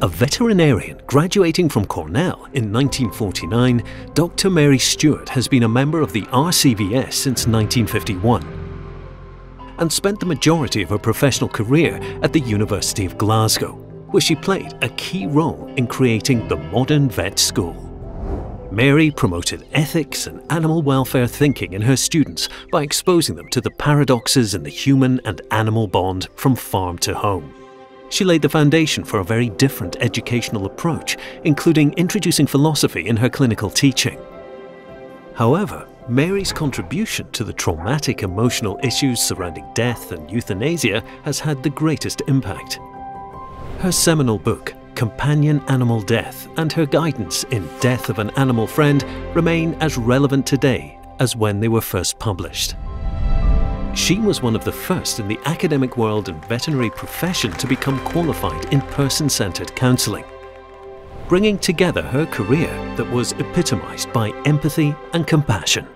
A veterinarian graduating from Cornell in 1949, Dr. Mary Stewart has been a member of the RCVS since 1951 and spent the majority of her professional career at the University of Glasgow, where she played a key role in creating the modern vet school. Mary promoted ethics and animal welfare thinking in her students by exposing them to the paradoxes in the human and animal bond from farm to home. She laid the foundation for a very different educational approach, including introducing philosophy in her clinical teaching. However, Mary's contribution to the traumatic emotional issues surrounding death and euthanasia has had the greatest impact. Her seminal book, Companion Animal Death, and her guidance in Death of an Animal Friend remain as relevant today as when they were first published. She was one of the first in the academic world and veterinary profession to become qualified in person-centered counselling, bringing together her career that was epitomised by empathy and compassion.